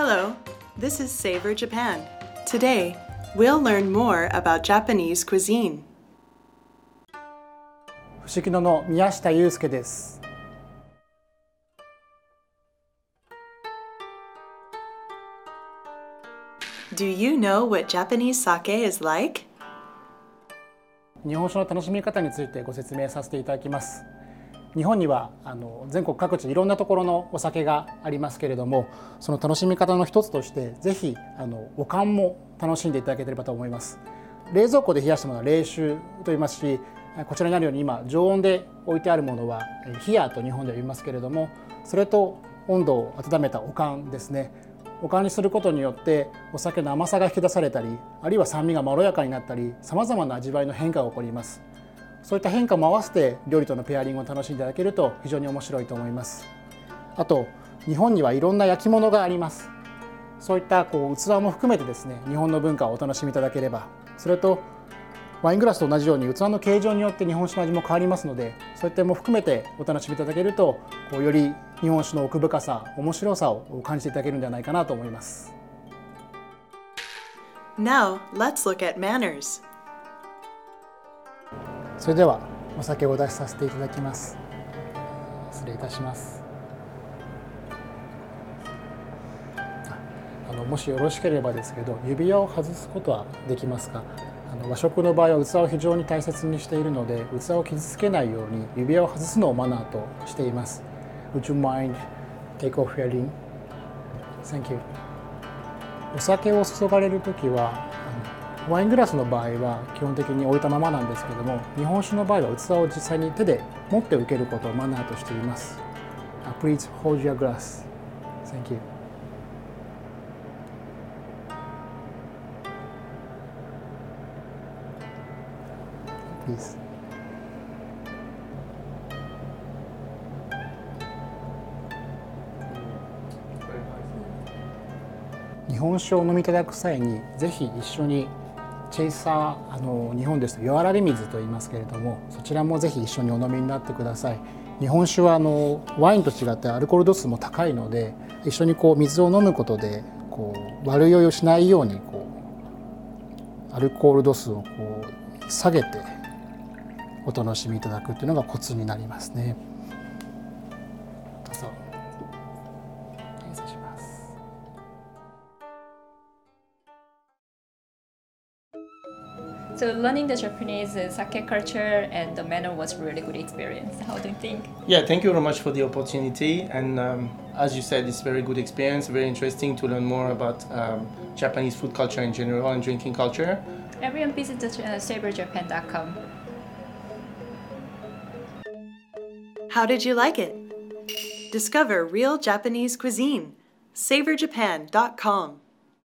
Hello, this is Savor Japan. Today, we'll learn more about Japanese cuisine. 不思議のの宮下祐介です。 Do you know what Japanese sake is like? 日本酒の楽しみ方についてご説明させていただきます。 日本にはあの全国各地いろんなところのお酒がありますけれども、その楽しみ方の一つとしてぜひあのおかんも楽しんでいただければと思います。冷蔵庫で冷やしたものは冷酒と言いますし、こちらにあるように今常温で置いてあるものは冷やと日本では言いますけれども、それと温度を温めたおかんですね。おかんにすることによってお酒の甘さが引き出されたりあるいは酸味がまろやかになったりさまざまな味わいの変化が起こりますそういった変化も合わせて料理とのペアリングを楽しんでいただけると非常に面白いと思います。あと日本にはいろんな焼き物があります。そういったこう器も含めてですね日本の文化をお楽しみいただければ。それとワイングラスと同じように器の形状によって日本酒の味も変わりますのでそういった点も含めてお楽しみいただけるとこうより日本酒の奥深さ面白さを感じていただけるんではないかなと思います。Now, let's look at manners. それではお酒を出しさせていただきます。失礼いたします。ああのもしよろしければですけど指輪を外すことはできますか？あの和食の場合は器を非常に大切にしているので器を傷つけないように指輪を外すのをマナーとしています。Would you mind take off your ring? Thank you. お酒を注がれる時はワイングラスの場合は基本的に置いたままなんですけども日本酒の場合は器を実際に手で持って受けることをマナーとしています。Please hold your glass. Thank you. 日本酒をお飲みいただく際にぜひ一緒にチェイサーあの日本ですと弱られ水と言いますけれどもそちらもぜひ一緒にお飲みになってください。日本酒はあのワインと違ってアルコール度数も高いので一緒にこう水を飲むことでこう悪酔いをしないようにこうアルコール度数をこう下げてお楽しみいただくというのがコツになりますね。So learning the Japanese sake culture and the manner was really good experience. How do you think? Yeah, thank you very much for the opportunity. And um, as you said, it's a very good experience, very interesting to learn more about um, Japanese food culture in general and drinking culture. Everyone visit the uh, saberjapan.com. How did you like it? Discover real Japanese cuisine. SavorJapan.com.